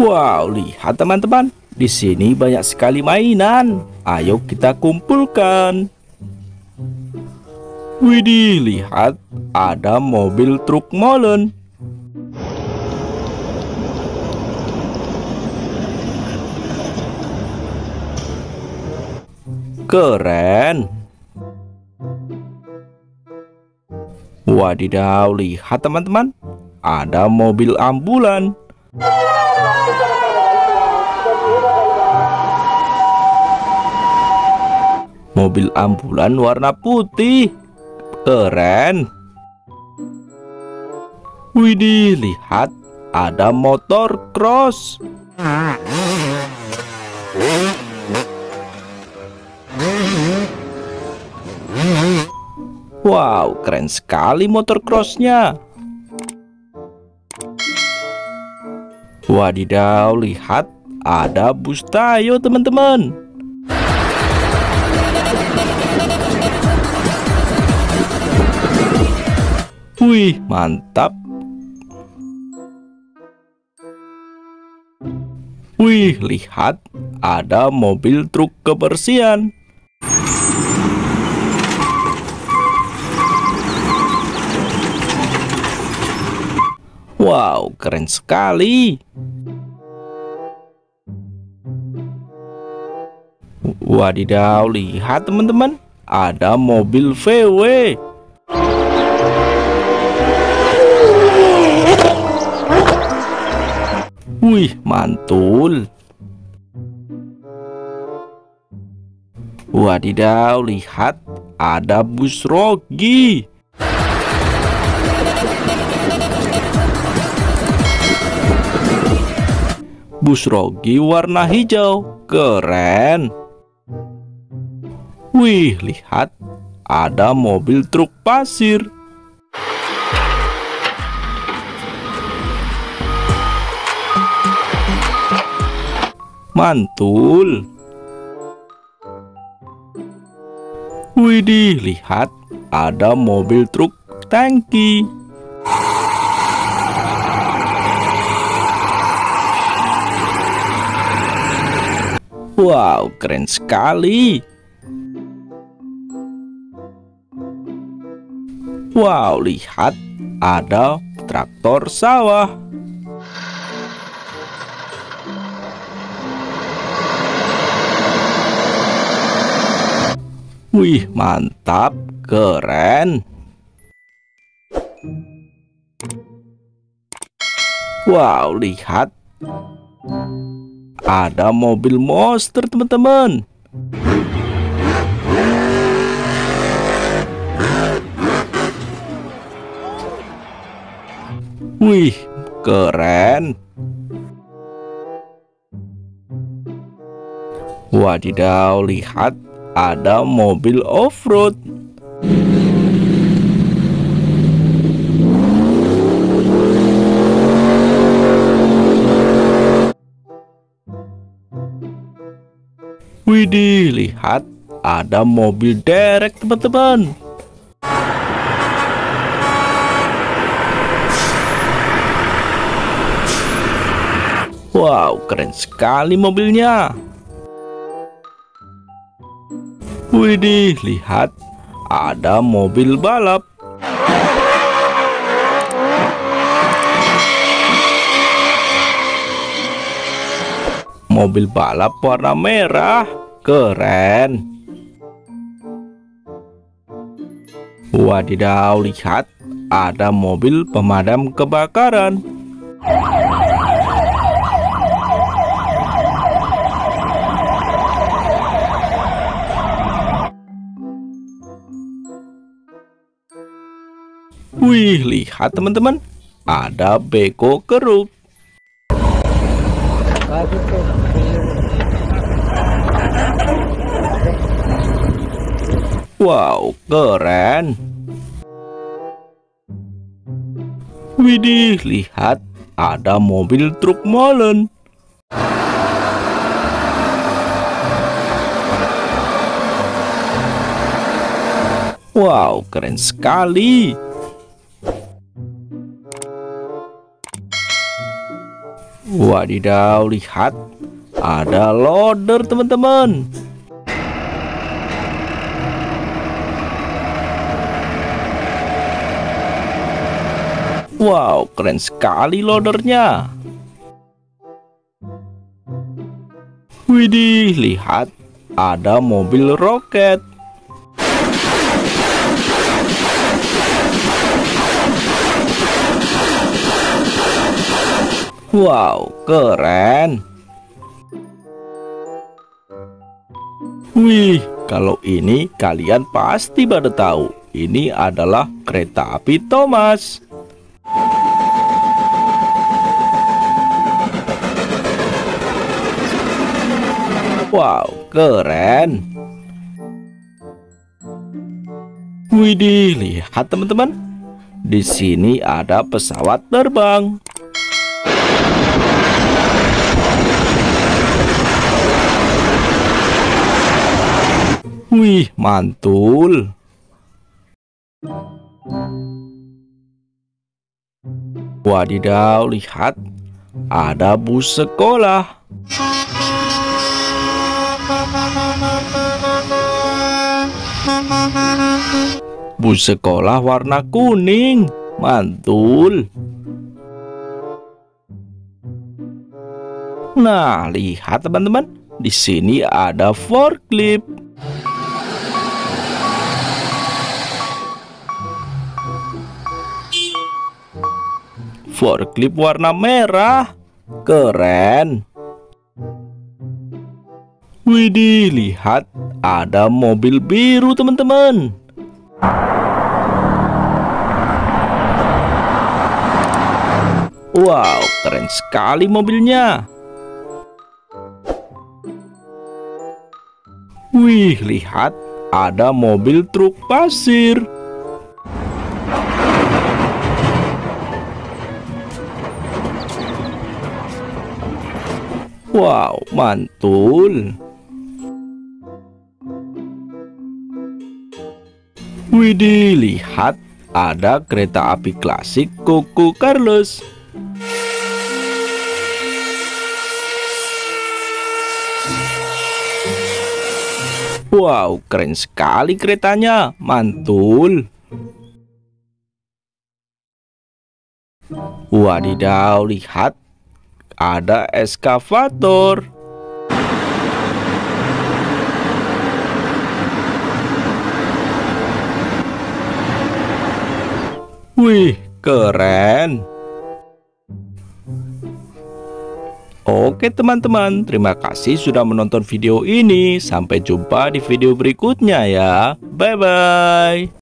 Wow, lihat teman-teman. Di sini banyak sekali mainan. Ayo kita kumpulkan. Widih, lihat ada mobil truk molen. Keren. Wadidaw, lihat teman-teman. Ada mobil ambulan. Mobil ambulan warna putih. Keren. Widih, lihat ada motor cross. Wow, keren sekali motor crossnya. Wadidaw, lihat ada bus tayo teman-teman. Wih, mantap. Wih, lihat ada mobil truk kebersihan. Wow, keren sekali. Wadidaw, lihat teman-teman, ada mobil VW. Wih, mantul. Wadidaw, lihat ada bus Rogi. Bus Rogi warna hijau, keren. Wih, lihat ada mobil truk pasir. Mantul. Widih, lihat ada mobil truk tangki. Wow, keren sekali. Wow, lihat ada traktor sawah. Wih, mantap, keren. Wow, lihat. Ada mobil monster, teman-teman. Wih, keren. Wadidaw, lihat ada mobil off-road. Widih, lihat ada mobil derek teman-teman. Wow, keren sekali mobilnya. Widih, lihat ada mobil balap. Mobil balap warna merah, keren. Wadidaw, lihat ada mobil pemadam kebakaran. Wih, lihat teman-teman, ada beko keruk. Wow, keren. Widih, lihat. Ada mobil truk molen. Wow, keren sekali. Wadidaw, lihat. Ada loader, teman-teman. Wow, keren sekali loadernya. Widih, lihat. Ada mobil roket. Wow, keren. Wih, kalau ini kalian pasti pada tahu. Ini adalah kereta api Thomas. Wow, keren. Widih, lihat teman-teman. Di sini ada pesawat terbang. Wih, mantul. Wadidaw, lihat. Ada bus sekolah. Bus sekolah warna kuning, mantul. Nah, lihat teman-teman, di sini ada forklift. Forklift warna merah, keren. Widih, lihat ada mobil biru teman-teman. Wow, keren sekali mobilnya. Wih, lihat ada mobil truk pasir. Wow, mantul. Widih, lihat ada kereta api klasik Coco Carlos. Wow, keren sekali keretanya, mantul. Wadidaw, lihat ada eskavator. Wih, keren. Oke teman-teman, terima kasih sudah menonton video ini. Sampai jumpa di video berikutnya ya. Bye-bye.